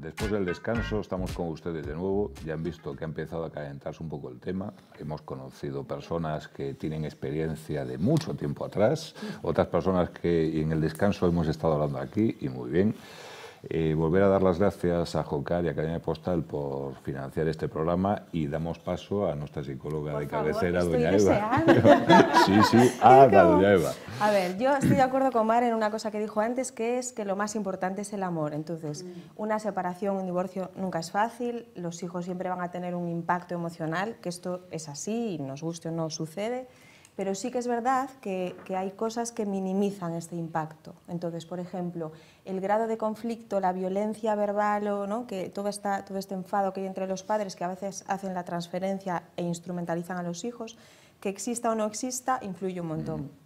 Después del descanso estamos con ustedes de nuevo. Ya han visto que ha empezado a calentarse un poco el tema. Hemos conocido personas que tienen experiencia de mucho tiempo atrás, otras personas que en el descanso hemos estado hablando aquí y muy bien. Eh, volver a dar las gracias a JOCAR y a Academia Postal por financiar este programa y damos paso a nuestra psicóloga de cabecera, doña Eva. sí, sí, a doña Eva. A ver, yo estoy de acuerdo con Mar en una cosa que dijo antes, que es que lo más importante es el amor. Entonces, mm. una separación, un divorcio nunca es fácil, los hijos siempre van a tener un impacto emocional, que esto es así y nos guste o no sucede pero sí que es verdad que, hay cosas que minimizan este impacto. Entonces, por ejemplo, el grado de conflicto, la violencia verbal o ¿no? que todo, esta, todo este enfado que hay entre los padres que a veces hacen la transferencia e instrumentalizan a los hijos, que exista o no exista, influye un montón.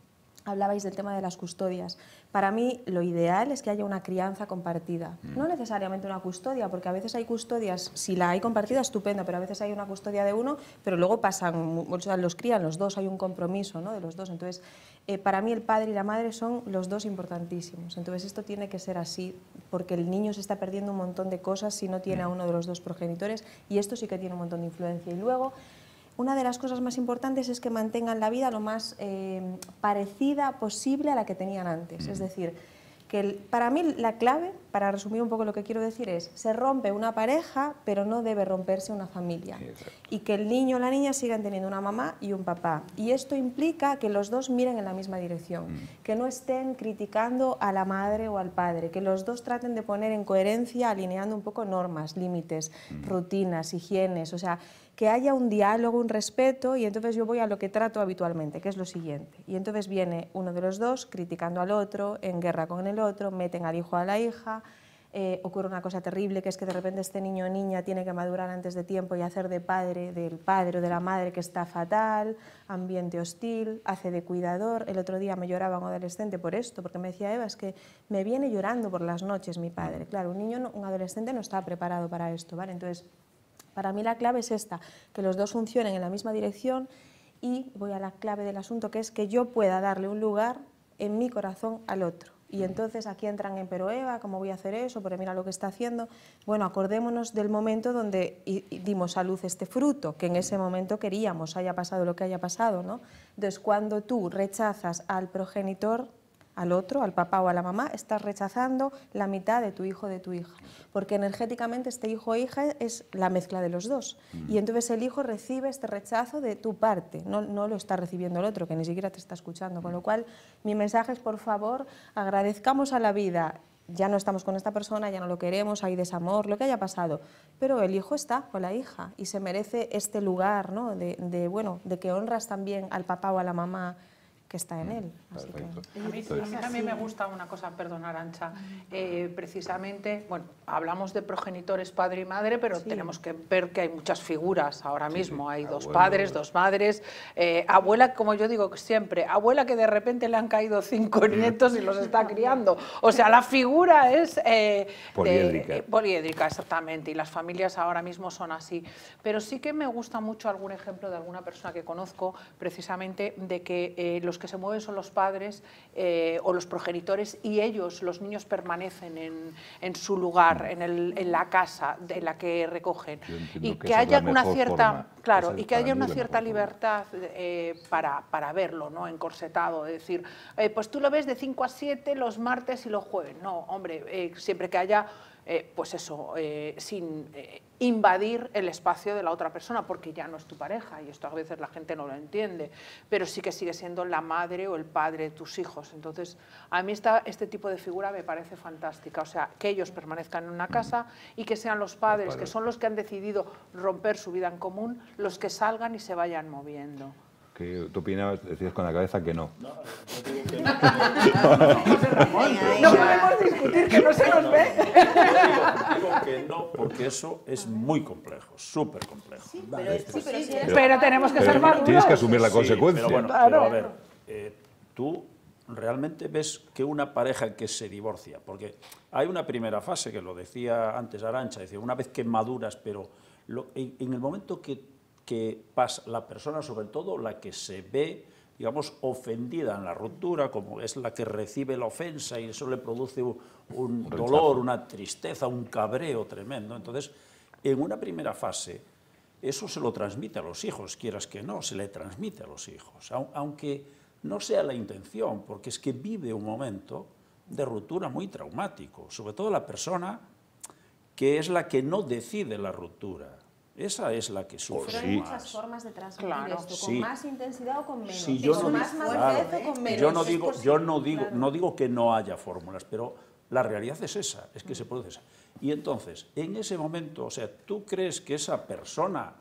Hablabais del tema de las custodias. Para mí lo ideal es que haya una crianza compartida. Mm. No necesariamente una custodia, porque a veces hay custodias, si la hay compartida, estupendo, pero a veces hay una custodia de uno, pero luego pasan, o sea, los crían los dos, hay un compromiso ¿no? de los dos. Entonces, eh, para mí el padre y la madre son los dos importantísimos. Entonces, esto tiene que ser así, porque el niño se está perdiendo un montón de cosas si no tiene a mm. uno de los dos progenitores, y esto sí que tiene un montón de influencia. Y luego, una de las cosas más importantes es que mantengan la vida lo más eh, parecida posible a la que tenían antes. Es decir, que para mí la clave, para resumir un poco lo que quiero decir, es se rompe una pareja, pero no debe romperse una familia. y que el niño o la niña sigan teniendo una mamá y un papá. Y esto implica que los dos miren en la misma dirección, mm. que no estén criticando a la madre o al padre, que los dos traten de poner en coherencia, alineando un poco normas, límites, mm. rutinas, higienes, o sea, que haya un diálogo, un respeto, y entonces yo voy a lo que trato habitualmente, que es lo siguiente. Y entonces viene uno de los dos criticando al otro, en guerra con el otro, meten al hijo a la hija, eh, ocurre una cosa terrible, que es que de repente este niño o niña tiene que madurar antes de tiempo y hacer de padre, del padre o de la madre que está fatal, ambiente hostil, hace de cuidador. El otro día me lloraba un adolescente por esto, porque me decía, Eva, es que me viene llorando por las noches mi padre. Claro, un niño, un adolescente no está preparado para esto, ¿vale? Entonces, para mí la clave es esta, que los dos funcionen en la misma dirección y voy a la clave del asunto, que es que yo pueda darle un lugar en mi corazón al otro. Y entonces aquí entran en, pero Eva, ¿cómo voy a hacer eso? Pero mira lo que está haciendo. Bueno, acordémonos del momento donde dimos a luz este fruto, que en ese momento queríamos, haya pasado lo que haya pasado. ¿no? Entonces, cuando tú rechazas al progenitor, al otro, al papá o a la mamá, estás rechazando la mitad de tu hijo o de tu hija. Porque energéticamente este hijo o hija es la mezcla de los dos. Mm. Y entonces el hijo recibe este rechazo de tu parte, no, no lo está recibiendo el otro, que ni siquiera te está escuchando. Con lo cual, mi mensaje es, por favor, agradezcamos a la vida ya no estamos con esta persona, ya no lo queremos, hay desamor, lo que haya pasado, pero el hijo está con la hija y se merece este lugar ¿no? de, de, bueno, de que honras también al papá o a la mamá que está en él. a, mí, también me gusta una cosa, perdonar Ancha, eh, precisamente, bueno, hablamos de progenitores padre y madre, pero tenemos que ver que hay muchas figuras ahora mismo, hay dos padres, dos madres, eh, abuela, como yo digo siempre, abuela que de repente le han caído cinco nietos y los está criando, o sea, la figura es... Eh, poliédrica. poliédrica, exactamente, y las familias ahora mismo son así, pero sí que me gusta mucho algún ejemplo de alguna persona que conozco, precisamente, de que los que se mueven son los padres eh, o los progenitores y ellos, los niños, permanecen en, su lugar, en, la casa de la que recogen. Y que, haya una cierta, claro, y que haya una cierta libertad eh, para, para, verlo, ¿no? encorsetado, es decir, eh, pues tú lo ves de 5 a 7 los martes y los jueves. No, hombre, siempre que haya eh, pues eso, eh, sin eh, invadir el espacio de la otra persona, porque ya no es tu pareja, y esto a veces la gente no lo entiende, pero sí que sigue siendo la madre o el padre de tus hijos. Entonces, a mí esta, este tipo de figura me parece fantástica, o sea, que ellos permanezcan en una casa y que sean los padres, que son los que han decidido romper su vida en común, los que salgan y se vayan moviendo que tú opinabas, decías con la cabeza que no. No, podemos discutir que no se nos ve. Digo, que no, porque eso es muy complejo, súper complejo. pero, tenemos que ser maduros. Tienes que asumir la consecuencia. pero bueno, a ver, eh, tú realmente ves que una pareja que se divorcia, porque hay una primera fase, que lo decía antes Arancha, decía, una vez que maduras, pero en el momento que que pasa la persona, sobre todo la que se ve digamos, ofendida en la ruptura, como es la que recibe la ofensa y eso le produce un, un dolor, una tristeza, un cabreo tremendo. Entonces, en una primera fase, eso se lo transmite a los hijos, quieras que no, se le transmite a los hijos, aunque no sea la intención, porque es que vive un momento de ruptura muy traumático, sobre todo la persona que es la que no decide la ruptura. Esa es la que sufre Pero hay muchas formas de transmitir esto, con más intensidad o con menos, sí, yo con no, más madurez o con menos. Yo no digo, yo no digo, no digo que no haya fórmulas, pero la realidad es esa, es que se produce esa. Y entonces, en ese momento, o sea, ¿tú crees que esa persona,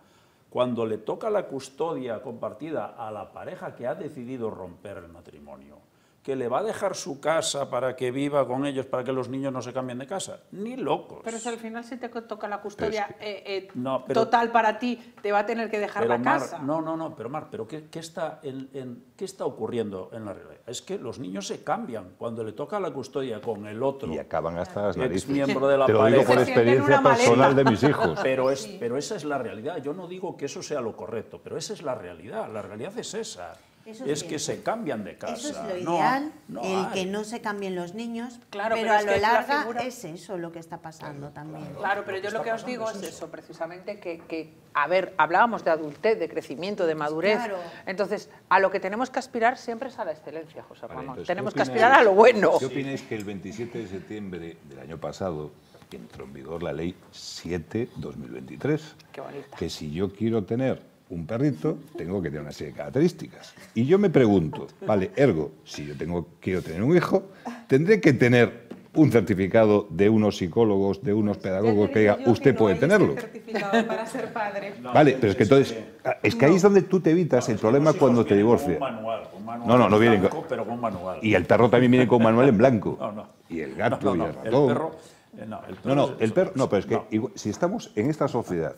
cuando le toca la custodia compartida a la pareja que ha decidido romper el matrimonio, que le va a dejar su casa para que viva con ellos, para que los niños no se cambien de casa. Ni locos. Pero si al final si te toca la custodia eh, eh, total para ti, te va a tener que dejar la casa. No, no, no, pero Mar, pero ¿qué, está, en, ¿qué está ocurriendo en la realidad? Es que los niños se cambian cuando le toca la custodia con el otro. Y acaban hasta las narices. miembro de la te lo digo por experiencia personal de mis hijos. Pero, es, pero esa es la realidad. Yo no digo que eso sea lo correcto, pero esa es la realidad. La realidad es esa es, que se cambian de casa. Eso es lo ideal, el que no se cambien los niños, claro, pero, a lo largo es eso lo que está pasando también. Claro, pero yo lo que os digo es eso, precisamente, que, a ver, hablábamos de adultez, de crecimiento, de madurez. Entonces, a lo que tenemos que aspirar siempre es a la excelencia, José Ramón. tenemos que aspirar a lo bueno. ¿Qué opináis que el 27 de septiembre del año pasado entró en vigor la ley 7-2023? Qué bonita. Que si yo quiero tener un perrito, tengo que tener una serie de características. Y yo me pregunto, vale, ergo, si yo tengo, quiero tener un hijo, tendré que tener un certificado de unos psicólogos, de unos pedagogos que diga, usted puede tenerlo. certificado para ser padre. vale, pero es que entonces, es que ahí es donde tú te evitas el problema cuando te divorcias. no, no, no viene con, pero con manual. Y el perro también viene con manual en blanco. No, no. Y el gato y el ratón. El perro, eh, no, el perro no, no, el perro, no, pero es que si estamos en esta sociedad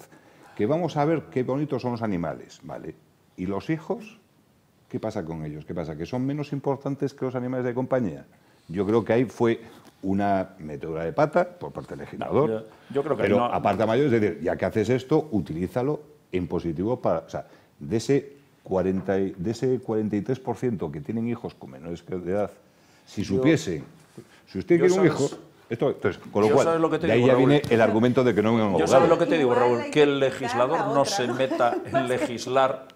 que vamos a ver qué bonitos son los animales, ¿vale? ¿Y los hijos? ¿Qué pasa con ellos? ¿Qué pasa? ¿Que son menos importantes que los animales de compañía? Yo creo que ahí fue una metedura de pata por parte del legislador. yo, creo que Pero aparte mayor, es decir, ya que haces esto, utilízalo en positivo para... O sea, de ese, 40, de ese 43% que tienen hijos con menores de edad, si supiesen, si usted quiere un hijo esto, entonces, con lo cual, de ahí ya viene el argumento de que no vengan Yo sabes lo que te digo, Raúl, que el legislador no se meta en legislar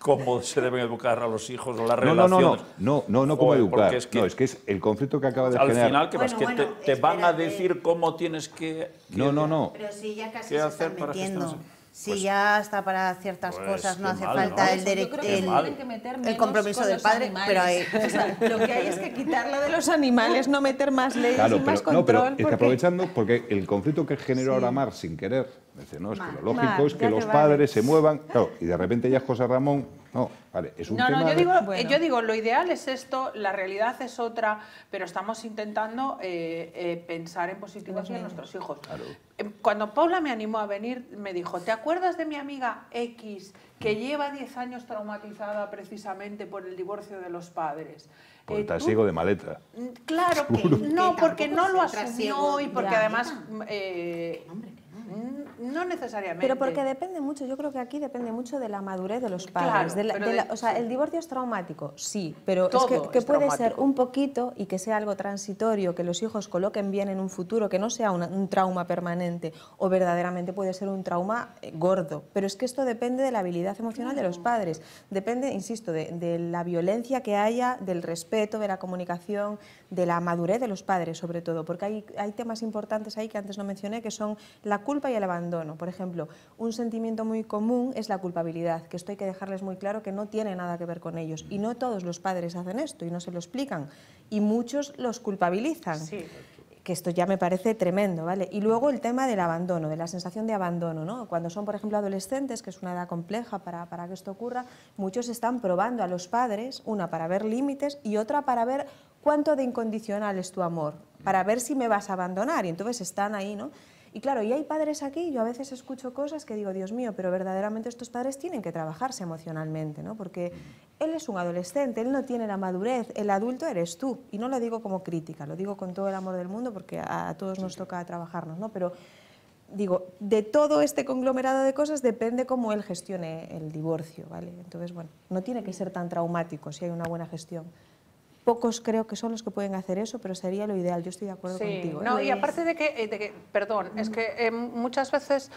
cómo se deben educar a los hijos o las no, relaciones. No, no, no, no, no, cómo educar. Es que, no, es que es el conflicto que acaba de al generar. Al final, que, que te, van a decir cómo tienes que, No, no, no. Pero si ya casi se están metiendo. Si pues ya está para ciertas pues cosas, no hace falta el, derecho, el, compromiso del padre, pero hay... lo que hay es que quitarlo de los animales, no meter más leyes y más control. No, pero aprovechando, porque el conflicto que generó ahora Mar sin querer, dice, no, es que lo lógico es que los padres se muevan, claro, y de repente ya es José Ramón no, vale, es un no, tema no, yo, digo, yo digo, lo ideal es esto, la realidad es otra, pero estamos intentando eh, eh, pensar en positivo hacia nuestros hijos. Em, cuando Paula me animó a venir, me dijo, ¿te acuerdas de mi amiga X que lleva 10 años traumatizada precisamente por el divorcio de los padres? Por eh, de maleta. Mm, claro que no, porque no lo asumió y porque además... Eh, Mm, no necesariamente. Pero porque depende mucho, yo creo que aquí depende mucho de la madurez de los padres. o sea, el divorcio es traumático, sí, pero es que, puede ser un poquito y que sea algo transitorio, que los hijos coloquen bien en un futuro, que no sea un trauma permanente o verdaderamente puede ser un trauma eh, gordo. Pero es que esto depende de la habilidad emocional de los padres, depende, insisto, de, de la violencia que haya, del respeto, de la comunicación, de la madurez de los padres sobre todo, porque hay, hay temas importantes ahí que antes no mencioné, que son la culpa y el abandono. Por ejemplo, un sentimiento muy común es la culpabilidad, que esto hay que dejarles muy claro que no tiene nada que ver con ellos. Y no todos los padres hacen esto y no se lo explican. Y muchos los culpabilizan. que esto ya me parece tremendo, ¿vale? Y luego el tema del abandono, de la sensación de abandono, ¿no? Cuando son, por ejemplo, adolescentes, que es una edad compleja para, para que esto ocurra, muchos están probando a los padres, una para ver límites y otra para ver cuánto de incondicional es tu amor, para ver si me vas a abandonar. Y entonces están ahí, ¿no? Y claro, y hay padres aquí, yo a veces escucho cosas que digo, Dios mío, pero verdaderamente estos padres tienen que trabajarse emocionalmente, ¿no? Porque él es un adolescente, él no tiene la madurez, el adulto eres tú. Y no lo digo como crítica, lo digo con todo el amor del mundo porque a, todos nos toca trabajarnos, ¿no? Pero digo, de todo este conglomerado de cosas depende cómo él gestione el divorcio, ¿vale? Entonces, bueno, no tiene que ser tan traumático si hay una buena gestión pocos creo que son los que pueden hacer eso, pero sería lo ideal. Yo estoy de acuerdo contigo. ¿eh? No, y aparte de que, eh, de que perdón, es que eh, muchas veces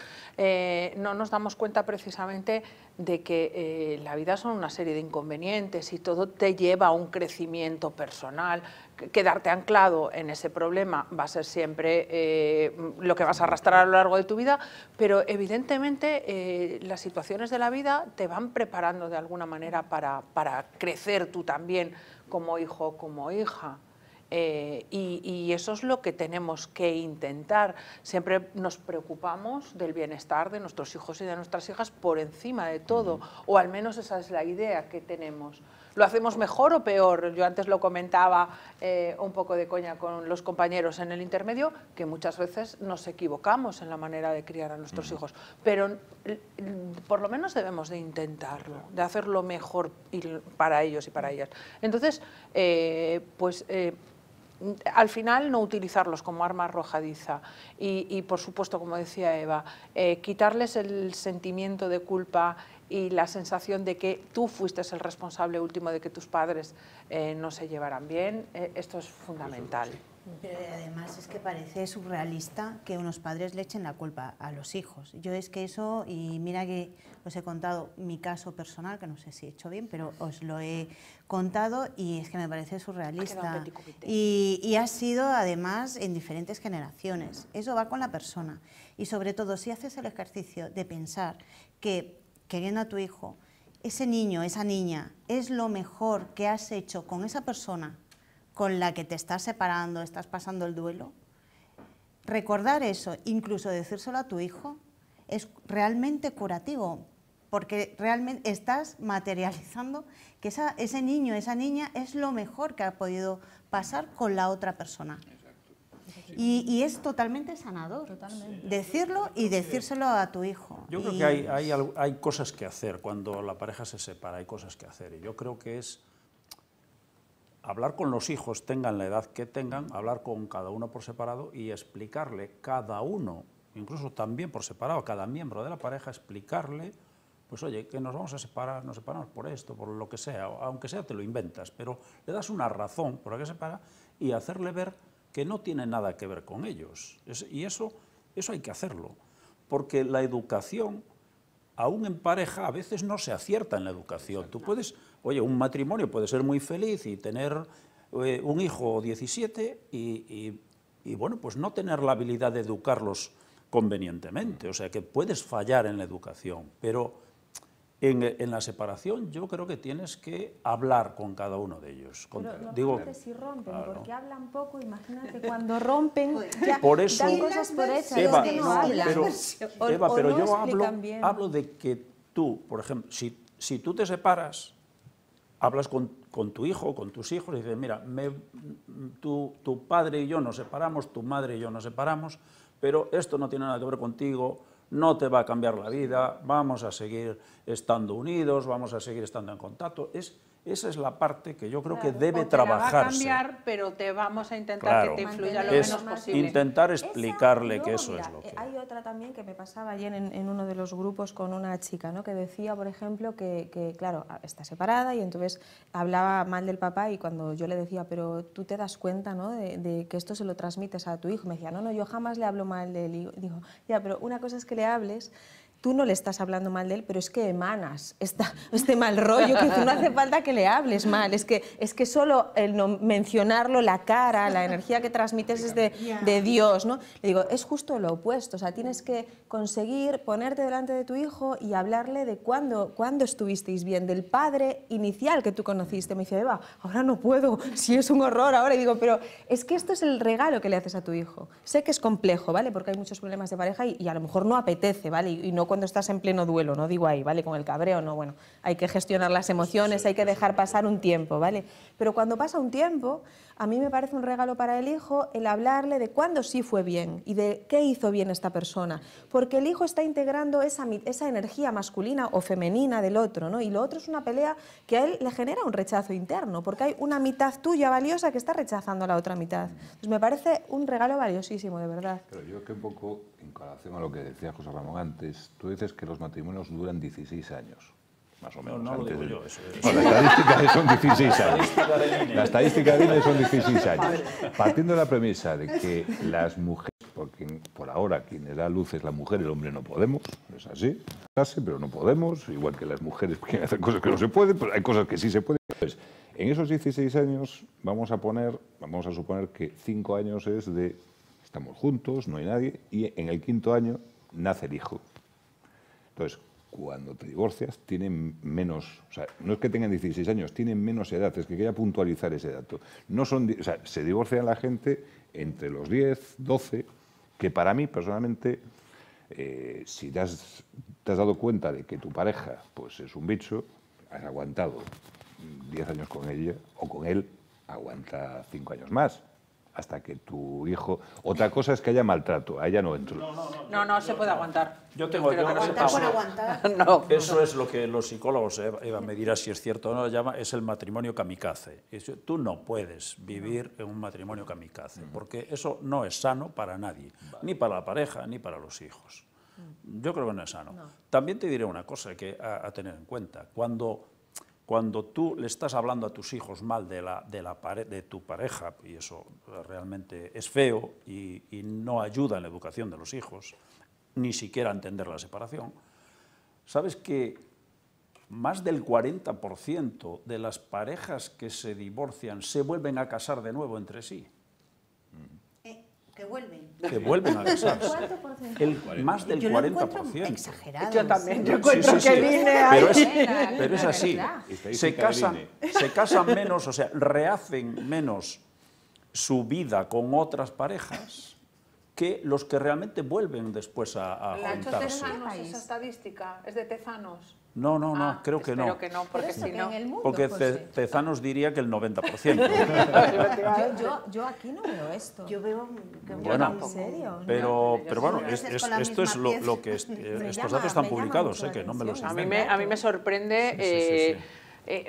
no nos damos cuenta precisamente de que la vida son una serie de inconvenientes y todo te lleva a un crecimiento personal. Quedarte anclado en ese problema va a ser siempre lo que vas a arrastrar a lo largo de tu vida, pero evidentemente las situaciones de la vida te van preparando de alguna manera para, para crecer tú también como hijo o como hija. Eh, y, eso es lo que tenemos que intentar. Siempre nos preocupamos del bienestar de nuestros hijos y de nuestras hijas por encima de todo, o al menos esa es la idea que tenemos. ¿Lo hacemos mejor o peor? Yo antes lo comentaba eh, un poco de coña con los compañeros en el intermedio, que muchas veces nos equivocamos en la manera de criar a nuestros hijos, pero por lo menos debemos de intentarlo, de hacerlo mejor para ellos y para ellas. Entonces, eh, pues al final no utilizarlos como arma arrojadiza y, por supuesto, como decía Eva, eh, quitarles el sentimiento de culpa y la sensación de que tú fuiste el responsable último de que tus padres eh, no se llevaran bien, eh, esto es fundamental. Pero además es que parece surrealista que unos padres le echen la culpa a los hijos. Yo es que eso, y mira que os he contado mi caso personal, que no sé si he hecho bien, pero os lo he contado y es que me parece surrealista. Y, y ha sido además en diferentes generaciones. Eso va con la persona. Y sobre todo, si haces el ejercicio de pensar que queriendo a tu hijo, ese niño, esa niña, es lo mejor que has hecho con esa persona con la que te estás separando, estás pasando el duelo, recordar eso, incluso decírselo a tu hijo, es realmente curativo, porque realmente estás materializando que ese niño, esa niña es lo mejor que ha podido pasar con la otra persona. Y, es totalmente sanador decirlo y decírselo a tu hijo. Yo creo que hay, hay, hay cosas que hacer cuando la pareja se separa, hay cosas que hacer. Y yo creo que es hablar con los hijos, tengan la edad que tengan, hablar con cada uno por separado y explicarle cada uno, incluso también por separado, a cada miembro de la pareja, explicarle, pues oye, que nos vamos a separar, nos separamos por esto, por lo que sea, aunque sea te lo inventas, pero le das una razón por la que se separa y hacerle ver que no tiene nada que ver con ellos. y eso, eso hay que hacerlo, porque la educación aún en pareja a veces no se acierta en la educación. Tú puedes, oye, un matrimonio puede ser muy feliz y tener eh, un hijo 17 y, y, bueno, pues no tener la habilidad de educarlos convenientemente. O sea, que puedes fallar en la educación, pero en, la separación yo creo que tienes que hablar con cada uno de ellos. Pero digo, si rompen, porque hablan poco, imagínate cuando rompen, ya por eso, dan cosas por hechas, Eva, que no, hablan. Pero, Eva, pero yo hablo, hablo, de que tú, por ejemplo, si, si tú te separas, hablas con, con, tu hijo, con tus hijos, y dices, mira, me, tu, tu padre y yo nos separamos, tu madre y yo nos separamos, pero esto no tiene nada que ver contigo, no te va a cambiar la vida, vamos a seguir estando unidos, vamos a seguir estando en contacto. Es, esa es la parte que yo creo que debe trabajarse. va a cambiar, pero te vamos a intentar que te influya lo menos posible. Intentar explicarle que eso es lo que... Hay otra también que me pasaba ayer en, uno de los grupos con una chica, ¿no? que decía, por ejemplo, que, claro, está separada y entonces hablaba mal del papá y cuando yo le decía, pero tú te das cuenta ¿no? de, que esto se lo transmites a tu hijo, me decía, no, no, yo jamás le hablo mal de él. Y digo, ya, pero una cosa es que le hables tú no le estás hablando mal de él, pero es que emanas este mal rollo, que no hace falta que le hables mal, es que, es que solo el no mencionarlo, la cara, la energía que transmites es de, de, Dios, ¿no? Le digo, es justo lo opuesto, o sea, tienes que conseguir ponerte delante de tu hijo y hablarle de cuándo, cuándo estuvisteis bien, del padre inicial que tú conociste. Me dice, Eva, ahora no puedo, si es un horror ahora, y digo, pero es que esto es el regalo que le haces a tu hijo. Sé que es complejo, ¿vale? Porque hay muchos problemas de pareja y, a lo mejor no apetece, ¿vale? Y no cuando estás en pleno duelo, no digo ahí, ¿vale? Con el cabreo, no, bueno, hay que gestionar las emociones, hay que dejar pasar un tiempo, ¿vale? Pero cuando pasa un tiempo, a mí me parece un regalo para el hijo el hablarle de cuándo sí fue bien y de qué hizo bien esta persona, porque el hijo está integrando esa, esa energía masculina o femenina del otro, ¿no? Y lo otro es una pelea que a él le genera un rechazo interno, porque hay una mitad tuya valiosa que está rechazando a la otra mitad. Entonces me parece un regalo valiosísimo, de verdad. Pero yo que un poco, en relación a lo que decía José Ramón antes, tú dices que los matrimonios duran 16 años más o menos. No, no antes lo digo de- yo, eso Bueno, la estadística son 16 años. La estadística de INE son 16 años. Partiendo de la premisa de que las mujeres, porque por ahora quien le da luz es la mujer, el hombre no podemos, es así, casi, pero no podemos, igual que las mujeres quieren hacer cosas que no se pueden, pero hay cosas que sí se pueden. Entonces, en esos 16 años vamos a poner, vamos a suponer que 5 años es de estamos juntos, no hay nadie, y en el quinto año nace el hijo. Entonces, cuando te divorcias, tienen menos, o sea, no es que tengan 16 años, tienen menos edad, es que quería puntualizar ese dato. No son, o sea, se divorcian la gente entre los 10, 12, que para mí, personalmente, eh, si te has, te has dado cuenta de que tu pareja pues, es un bicho, has aguantado 10 años con ella o con él, aguanta 5 años más, hasta que tu hijo... Otra cosa es que haya maltrato, a ella no entro. No, no se puede aguantar. Yo tengo- yo- que no se Aguantar por puede. aguantar. No, Eso es lo que los psicólogos, Eva, me dirá si es cierto o no, llama, es el matrimonio kamikaze. Tú no puedes vivir en un matrimonio kamikaze, porque eso no es sano para nadie, ni para la pareja, ni para los hijos. Yo creo que no es sano. También te diré una cosa que a, a tener en cuenta. Cuando, cuando tú le estás hablando a tus hijos mal de, la, de, la pare- de tu pareja, y eso realmente es feo y, no ayuda en la educación de los hijos, ni siquiera a entender la separación, ¿Sabes que más del 40% de las parejas que se divorcian se vuelven a casar de nuevo entre sí? Eh, que vuelven. Que vuelven a casarse. ¿Cuánto porcentaje? El, más del Yo lo encuentro 40%. exagerado. Yo también, yo Sí, encuentro sí, que sí. vine ahí. Pero es, pero es así. Se casan, se casan menos, o sea, rehacen menos su vida con otras parejas que los que realmente vuelven después a, a La ha hecho juntarse. Tezanos País. esa estadística, es de Tezanos. No, no, no, Ah, creo que no. que no, Por porque si no... en el mundo, Porque José. Tezanos diría que el 90%. yo, yo, yo aquí no veo esto. Yo veo que Bueno, ¿En serio? Pero, pero bueno, es- es- esto es lo, que es- Me estos llama- datos están publicados, eh, que no me los atención. A mí me, a mí me sorprende Sí, sí, sí, eh, sí.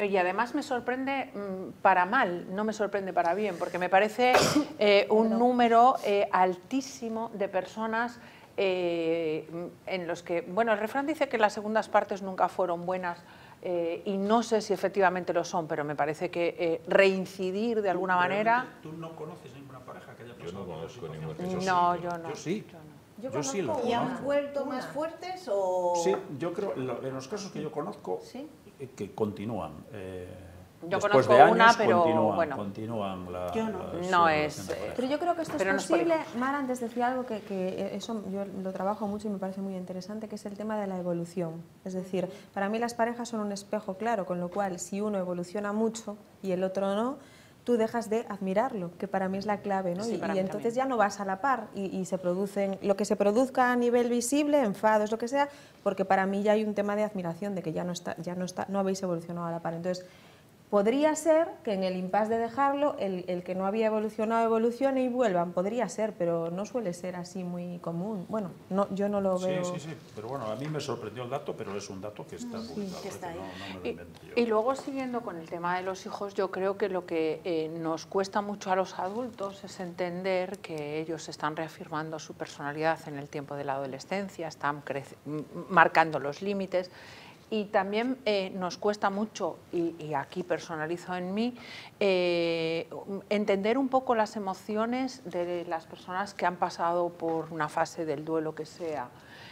eh, y además me sorprende mm, para mal, no me sorprende para bien, porque me parece eh, un número eh, altísimo de personas eh, en los que, bueno, el refrán dice que las segundas partes nunca fueron buenas eh, y no sé si efectivamente lo son, pero me parece que eh, reincidir de alguna manera... ¿Tú no conoces ninguna pareja que haya Yo no conozco ninguna. No, yo no. Yo sí. yo no. Yo Yo sí lo conozco ¿Y han vuelto más fuertes o...? Sí, yo creo, en lo- en los casos que yo conozco, Sí. eh, que continúan. eh, Yo después conozco de años, una, pero, continúan, bueno. continúan la, Yo no. la- No es, eh. Pero yo creo que esto Pero no es posible. hijos. Mar antes decía algo que, que eso yo lo trabajo mucho y me parece muy interesante, que es el tema de la evolución. Es decir, para mí las parejas son un espejo claro, con lo cual si uno evoluciona mucho y el otro no, tú dejas de admirarlo, que para mí es la clave, ¿no? Sí, y y entonces también. ya no vas a la par y, y se producen lo que se produzca a nivel visible, enfados, lo que sea, porque para mí ya hay un tema de admiración de que ya no está, ya no está, no habéis evolucionado a la par. Entonces Podría ser que en el impasse de dejarlo, el, el que no había evolucionado evolucione y vuelvan. Podría ser, pero no suele ser así muy común. Bueno, no, yo no lo Sí, veo. sí, sí, pero bueno, a mí me sorprendió el dato, pero es un dato que está publicado, que está que ahí. no, no me lo Y, luego siguiendo con el tema de los hijos, yo creo que lo que eh, nos cuesta mucho a los adultos es entender que ellos están reafirmando su personalidad en el tiempo de la adolescencia, están marcando los límites. Y también eh, nos cuesta mucho, y, y aquí personalizo en mí, eh, entender un poco las emociones de las personas que han pasado por una fase del duelo que sea.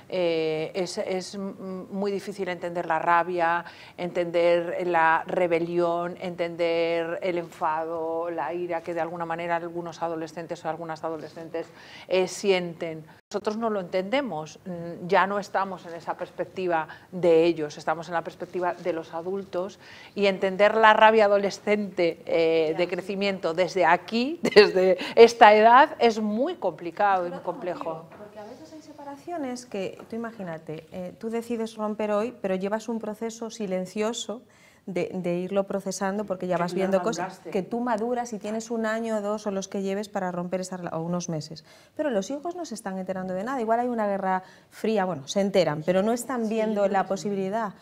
Eh, es, es muy difícil entender la rabia, entender la rebelión, entender el enfado, la ira que de alguna manera algunos adolescentes o algunas adolescentes eh, sienten nosotros no lo entendemos, mm, ya no estamos en esa perspectiva de ellos, estamos en la perspectiva de los adultos y entender la rabia adolescente eh, de crecimiento desde aquí, desde esta edad, es muy complicado y muy complejo. Porque a veces hay separaciones que, tú imagínate, eh, tú decides romper hoy, pero llevas un proceso silencioso de, irlo procesando porque ya vas viendo cosas que tú maduras y tienes un año o dos o los que lleves para romper esa o unos meses. Pero los hijos no se están enterando de nada. Igual hay una guerra fría, bueno, se enteran, pero no están viendo la posibilidad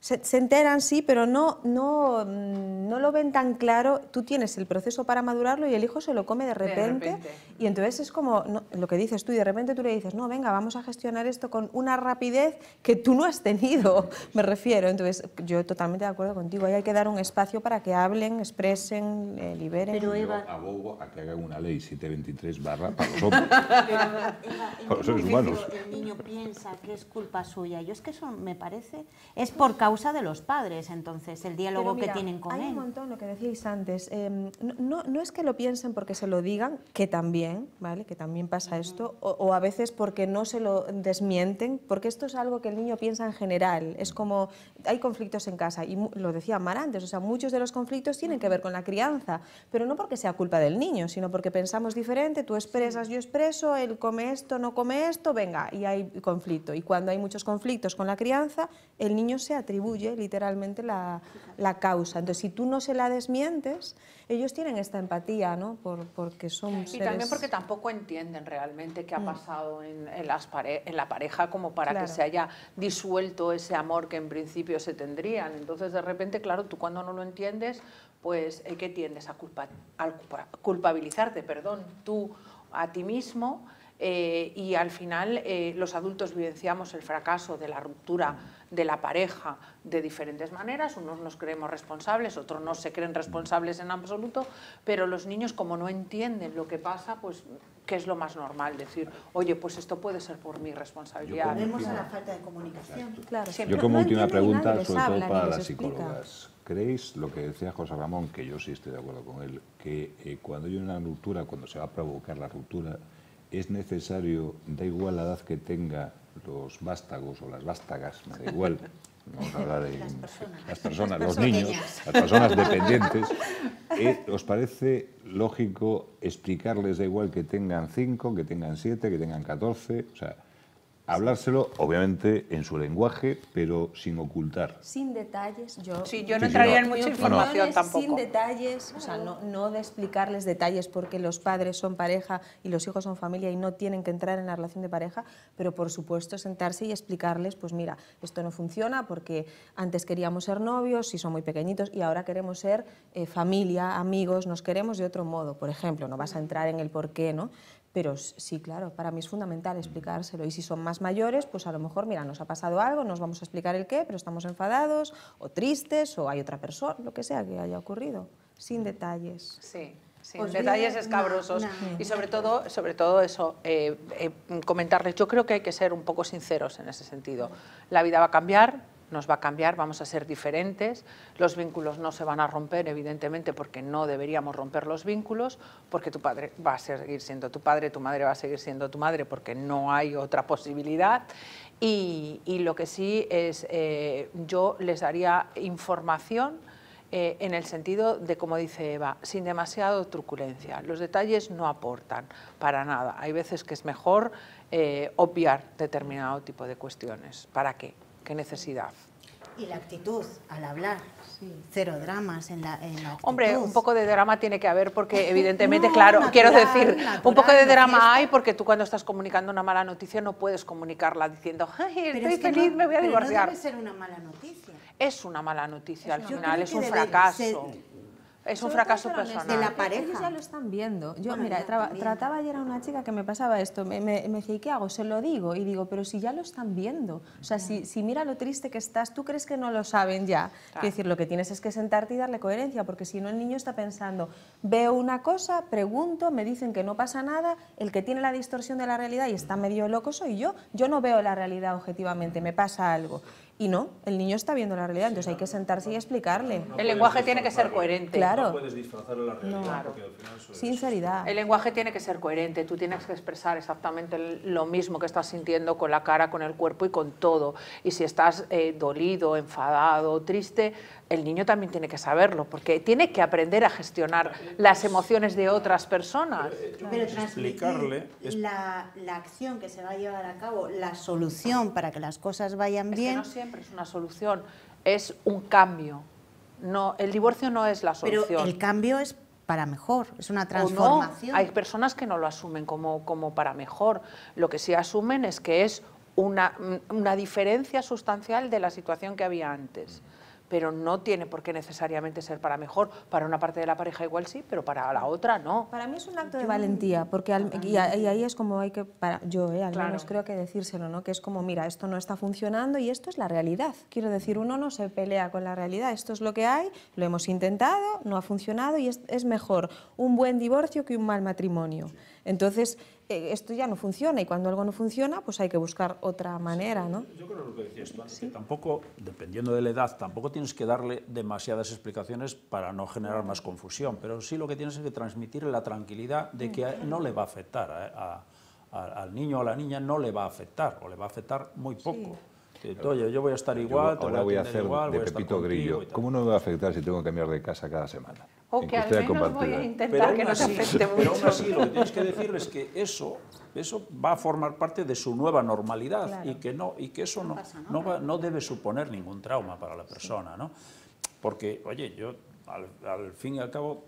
se, enteran, sí, pero no, no, mm, no lo ven tan claro. Tú tienes el proceso para madurarlo y el hijo se lo come de repente. Y entonces es como lo que dices tú, y de repente tú le dices, no, venga, vamos a gestionar esto con una rapidez que tú no has tenido, me refiero. Entonces, yo totalmente de acuerdo contigo. Ahí hay que dar un espacio para que hablen, expresen, eh, liberen. Pero Eva... Yo abogo a que hagan una ley 723 barra para los hombres. para los seres humanos. El niño piensa que es culpa suya. Yo es que eso me parece... Es por causa de los padres, entonces, el diálogo que tienen con él. Hay un montón, lo que decíais antes. Em, no, no, es que lo piensen porque se lo digan, que también, ¿vale? Que también pasa esto, o, a veces porque no se lo desmienten, porque esto es algo que el niño piensa en general. Es como, hay conflictos en casa, y lo decía Mar antes, o sea, muchos de los conflictos tienen que ver con la crianza, pero no porque sea culpa del niño, sino porque pensamos diferente, tú expresas, yo expreso, él come esto, no come esto, venga, y hay conflicto. Y cuando hay muchos conflictos con la crianza, el niño se atribuye literalmente la, causa. Entonces, si tú no se la desmientes, ellos tienen esta empatía, ¿no? Por, porque son Y también porque tampoco entienden realmente qué ha mm. pasado en, en, las en la pareja como para que se haya disuelto ese amor que en principio se tendrían. Entonces, de repente, claro, tú cuando no lo entiendes, pues, eh, ¿qué tiendes? A, culpa, a culpabilizarte, perdón, tú a ti mismo eh, y al final eh, los adultos vivenciamos el fracaso de la ruptura de la pareja de diferentes maneras, unos nos creemos responsables, otros no se creen responsables en absoluto, pero los niños como no entienden lo que pasa, pues que es lo más normal, decir, oye, pues esto puede ser por mi responsabilidad. Vemos a la falta de comunicación. Claro. Yo como última pregunta, sobre todo para las psicólogas, ¿creéis lo que decía José Ramón, que yo sí estoy de acuerdo con él, que eh, cuando hay una ruptura, cuando se va a provocar la ruptura, es necesario, da igual la edad que tenga los vástagos o las vástagas, me da igual, vamos a hablar de las personas, los niños, las personas dependientes, eh, ¿os parece lógico explicarles, da igual que tengan cinco, que tengan siete, que tengan catorce? O sea, hablárselo, obviamente, en su lenguaje, pero sin ocultar. Sin detalles. Yo, sí, yo no entraría en mucha información tampoco. Sin detalles, o sea, no, no, de explicarles detalles porque los padres son pareja y los hijos son familia y no tienen que entrar en la relación de pareja, pero por supuesto sentarse y explicarles, pues mira, esto no funciona porque antes queríamos ser novios, si son muy pequeñitos, y ahora queremos ser eh, familia, amigos, nos queremos de otro modo. Por ejemplo, no vas a entrar en el por qué, ¿no? Pero sí, claro, para mí es fundamental explicárselo. Y si son más mayores, pues a lo mejor, mira, nos ha pasado algo, nos vamos a explicar el qué, pero estamos enfadados o tristes o hay otra persona, lo que sea que haya ocurrido, sin detalles. Sí. Sin detalles escabrosos y sobre todo, sobre todo eso, eh, eh, comentarles, yo creo que hay que ser un poco sinceros en ese sentido. La vida va a cambiar, nos va a cambiar, vamos a ser diferentes, los vínculos no se van a romper, evidentemente, porque no deberíamos romper los vínculos, porque tu padre va a seguir siendo tu padre, tu madre va a seguir siendo tu madre, porque no hay otra posibilidad. Y, lo que sí es, eh, yo les daría información eh, en el sentido de, como dice Eva, sin demasiado truculencia. Los detalles no aportan para nada. Hay veces que es mejor eh, obviar determinado tipo de cuestiones. ¿Para qué? ¿Qué necesidad? Y la actitud al hablar. Cero dramas en la, actitud. Hombre, un poco de drama tiene que haber porque evidentemente, claro, quiero decir, un poco de drama hay porque tú cuando estás comunicando una mala noticia no puedes comunicarla diciendo, Ay, estoy feliz, me voy a divorciar. no debe ser una mala noticia. Es una mala noticia al final, es un fracaso es un fracaso personal. De la pareja. Ellos ya lo están viendo. Yo, mira, trataba ayer a una chica que me pasaba esto. Me, me, me decía, qué hago? Se lo digo. Y digo, pero si ya lo están viendo. O sea, si, si, mira lo triste que estás, ¿tú crees que no lo saben ya? Es decir, lo que tienes es que sentarte y darle coherencia, porque si no el niño está pensando, veo una cosa, pregunto, me dicen que no pasa nada, el que tiene la distorsión de la realidad y está medio loco soy yo. Yo no veo la realidad objetivamente, me pasa algo. Y no, el niño está viendo la realidad, entonces hay que sentarse y explicarle. El lenguaje tiene que ser coherente. Claro. No puedes disfrazar la realidad, No. porque al final eso es- Sinceridad. El lenguaje tiene que ser coherente, tú tienes que expresar exactamente lo mismo que estás sintiendo con la cara, con el cuerpo y con todo. Y si estás eh, dolido, enfadado, triste, el niño también tiene que saberlo, porque tiene que aprender a gestionar las emociones de otras personas. Pero transmitir explicarle es- la, la acción que se va a llevar a cabo, la solución para que las cosas vayan Es que bien. no siempre es una solución, es un cambio. No, el divorcio no es la pero solución. el cambio es para mejor, es una no, transformación. hay personas que no lo asumen como, como para mejor. Lo que sí asumen es que es una, una diferencia sustancial de la situación que había antes. Pero no tiene por qué necesariamente ser para mejor. Para una parte de la pareja igual sí, pero para la otra no. Para mí es un acto de valentía, porque al- y, a- y ahí es como hay que, para, yo eh, al Claro. menos creo que decírselo, ¿no? que es como, mira, esto no está funcionando y esto es la realidad. Quiero decir, uno no se pelea con la realidad, esto es lo que hay, lo hemos intentado, no ha funcionado y es, es mejor un buen divorcio que un mal matrimonio. Entonces, eh, esto ya no funciona y cuando algo no funciona, pues hay que buscar otra manera, ¿no? Yo creo lo que decías tú antes, que tampoco, dependiendo de la edad, tampoco tienes que darle demasiadas explicaciones para no generar más confusión, pero sí lo que tienes es que transmitirle la tranquilidad de que no le va a afectar a- a- a- al niño o a la niña, no le va a afectar, o le va a afectar muy poco. Oye, yo voy a estar Yo igual, te ahora voy a atender hacer igual, de voy a estar Pepito Grillo. ¿Cómo no me va a afectar si tengo que cambiar de casa cada semana? O que al menos voy a Pero intentar aún, que no así, afecte pero aún mucho. así, lo que tienes que decirles es que eso, eso va a formar parte de su nueva normalidad y que no y que eso no, no, va- no debe suponer ningún trauma para la persona, ¿no? Porque, oye, yo al, al fin y al cabo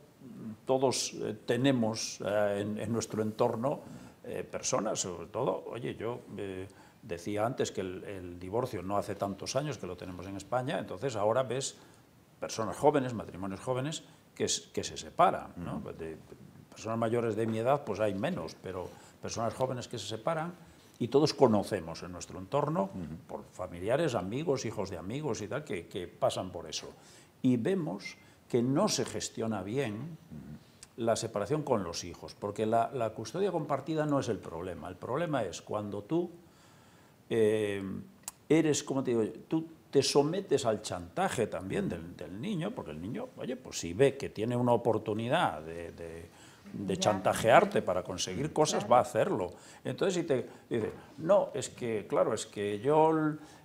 todos eh, tenemos eh, en, en nuestro entorno eh, personas, sobre todo, oye, yo eh, decía antes que el, el divorcio no hace tantos años que lo tenemos en España, entonces ahora ves personas jóvenes, matrimonios jóvenes, que, es- que se separan. ¿no? De- personas mayores de mi edad, pues hay menos, pero personas jóvenes que se separan y todos conocemos en nuestro entorno, por familiares, amigos, hijos de amigos y tal, que, que pasan por eso. Y vemos que no se gestiona bien la separación con los hijos, porque la, la custodia compartida no es el problema. El problema es cuando tú eh, eres, como te digo, tú te sometes al chantaje también del, del niño, porque el niño, oye, pues si ve que tiene una oportunidad de, de- de chantajearte para conseguir cosas, va a hacerlo. Entonces, si te dice, no, es que, claro, es que yo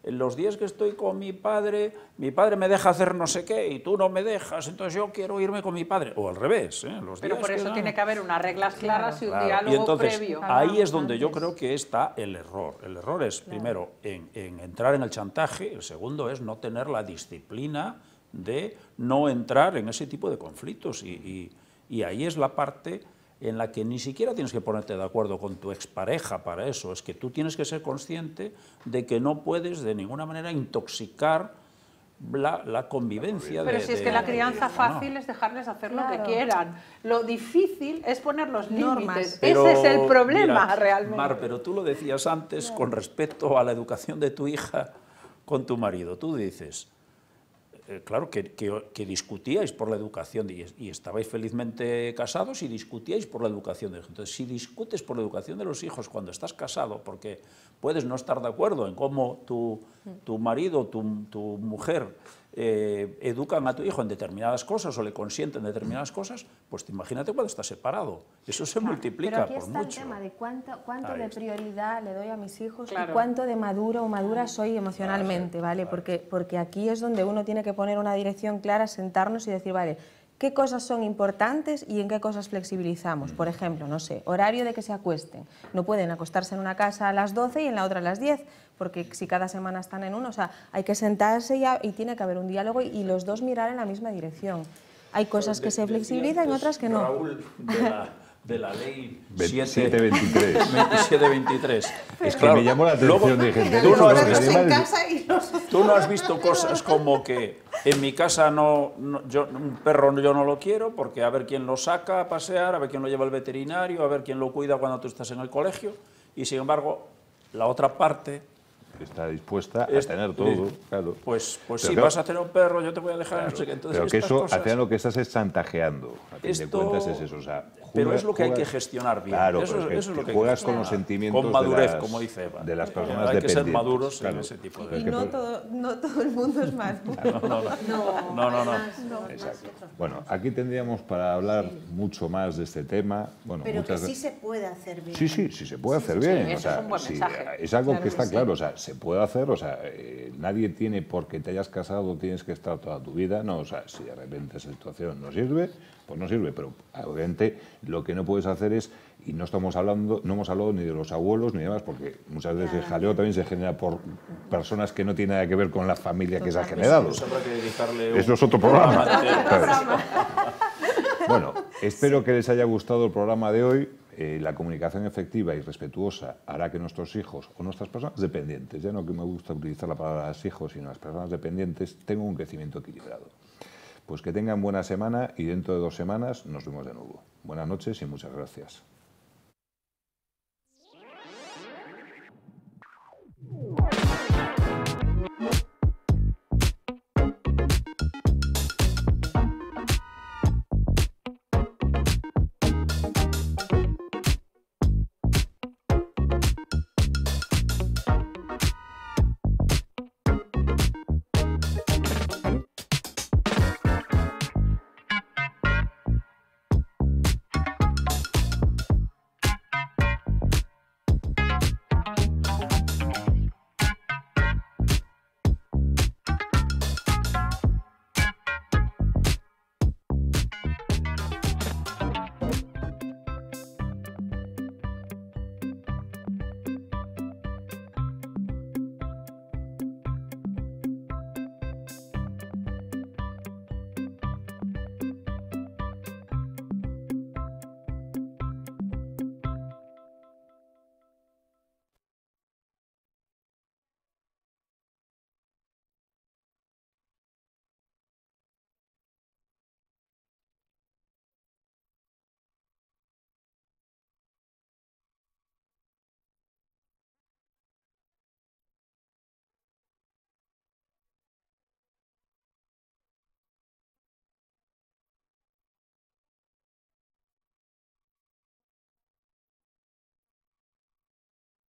en los días que estoy con mi padre, mi padre me deja hacer no sé qué y tú no me dejas, entonces yo quiero irme con mi padre. O al revés, ¿eh? Los Pero días por eso tiene que haber unas reglas claras y un Claro, diálogo y entonces, previo. Ahí es donde yo creo que está el error. El error es, primero, en, en entrar en el chantaje, el segundo es no tener la disciplina de no entrar en ese tipo de conflictos. Y, y- y ahí es la parte en la que ni siquiera tienes que ponerte de acuerdo con tu expareja para eso, es que tú tienes que ser consciente de que no puedes de ninguna manera intoxicar la, la convivencia Pero de- si es de- que la de- crianza no, no. fácil es dejarles hacer lo que Claro. quieran. Lo difícil es poner los Normas. límites. Pero, Ese es el problema mira, realmente. Mar, pero tú lo decías antes con respecto a la educación de tu hija con tu marido. Tú dices, eh, claro, que, que- discutíais por la educación y, y estabais felizmente casados y discutíais por la educación de los hijos. Entonces, si discutes por la educación de los hijos cuando estás casado, porque puedes no estar de acuerdo en cómo tu, tu marido, tu, tu mujer eh, educan a tu hijo en determinadas cosas o le consienten determinadas cosas, pues te imagínate cuando estás separado. Eso se multiplica Pero aquí por está mucho. el tema de cuánto, cuánto Ahí de está. prioridad le doy a mis hijos Claro. y cuánto de maduro o madura soy emocionalmente, ¿vale? Porque, porque aquí es donde uno tiene que poner una dirección clara, sentarnos y decir, vale, ¿qué cosas son importantes y en qué cosas flexibilizamos? Por ejemplo, no sé, horario de que se acuesten. No pueden acostarse en una casa a las 12 y en la otra a las 10, porque si cada semana están en uno, o sea, hay que sentarse y, a- y tiene que haber un diálogo y, y los dos mirar en la misma dirección. Hay cosas que De- se flexibilizan y otras que no. Raúl, de la, de la ley 2723. 2723. Es que me llamó la atención, dije, tú, ¿tenemos no has visto, en casa y los tú no has visto cosas como que en mi casa no, yo, un perro yo no lo quiero porque a ver quién lo saca a pasear, a ver quién lo lleva al veterinario, a ver quién lo cuida cuando tú estás en el colegio. Y sin embargo, la otra parte está dispuesta a tener todo, claro. Pues, pues Pero si claro, vas a tener un perro, yo te voy a dejar. no claro, sé qué. Entonces, pero que eso, cosas- al final lo que estás es chantajeando, a fin de Esto- cuentas es eso. O sea, pero juegas- es lo que hay que juegas- gestionar bien. Claro, eso, pero es que eso es lo que hay que juegas con los gestionar. sentimientos Con madurez, de las, como dice Eva. de las personas Hay que ser maduros claro. en ese tipo de... Y que no todo, no todo el mundo es maduro. No, no, no. No, no, no. Exacto. Bueno, aquí tendríamos para hablar mucho más de este tema. Bueno, Pero que muchas sí se puede hacer bien. Sí, sí, sí se puede hacer sí, bien. eso o sea, es un buen mensaje. es algo que que está claro, o sea, se puede hacer, o sea, eh, nadie tiene porque te hayas casado tienes que estar toda tu vida, no, o sea, si de repente esa situación no sirve, pues no sirve, pero obviamente lo que no puedes hacer es y no estamos hablando, no hemos hablado ni de los abuelos ni demás, porque muchas veces el jaleo también se genera por personas que no tienen nada que ver con la familia que se ha generado. Eso es otro programa. Bueno, espero que les haya gustado el programa de hoy. Eh, la comunicación efectiva y respetuosa hará que nuestros hijos o nuestras personas dependientes, ya no que me gusta utilizar la palabra hijos, sino las personas dependientes, tengan un crecimiento equilibrado. Pues que tengan buena semana y dentro de dos semanas nos vemos de nuevo. Buenas noches y muchas gracias.